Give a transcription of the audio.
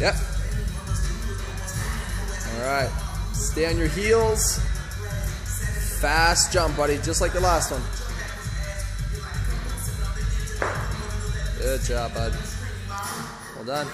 Yep. All right. Stay on your heels. Fast jump, buddy, just like the last one. Good job, bud. Well done.